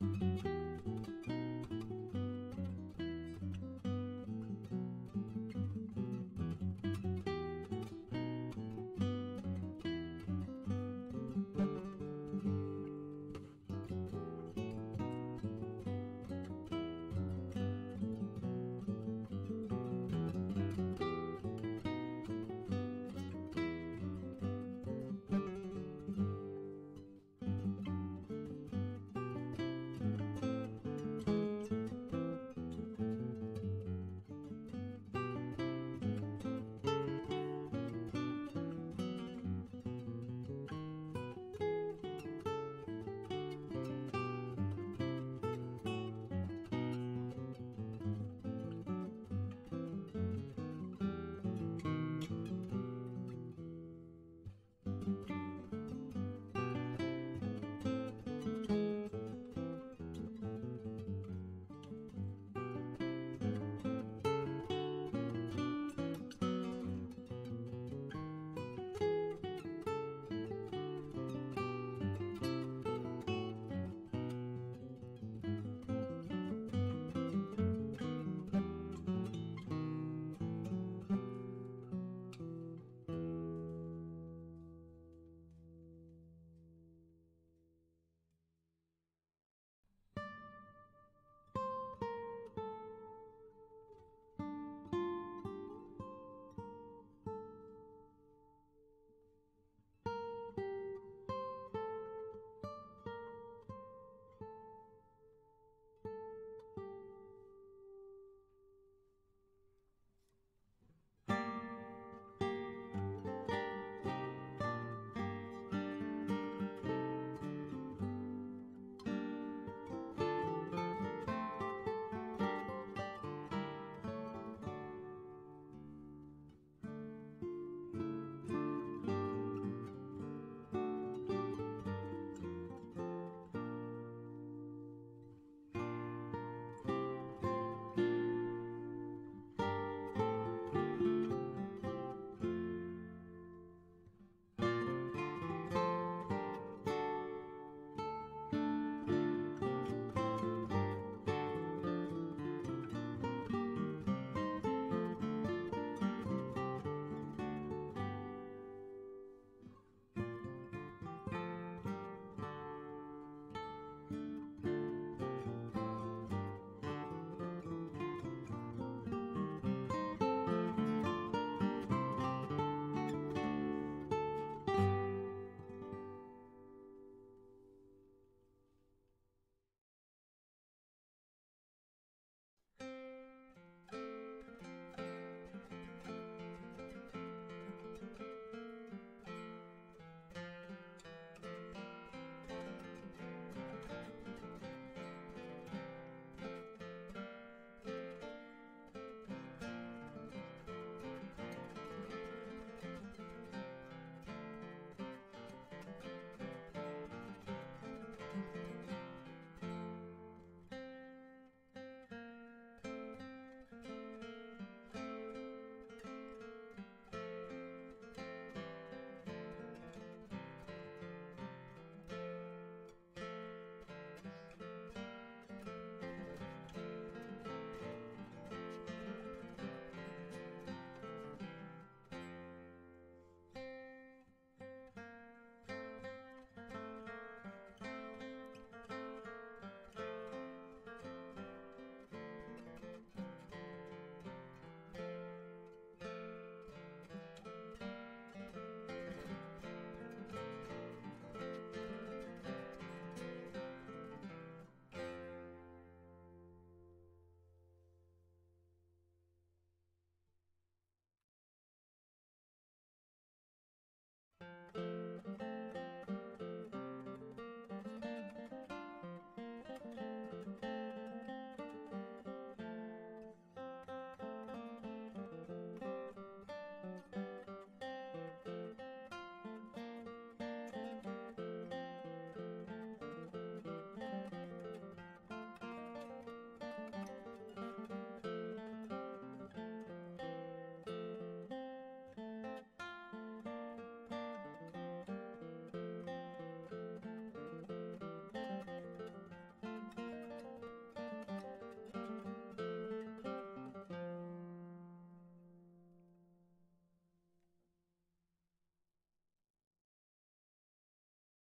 Música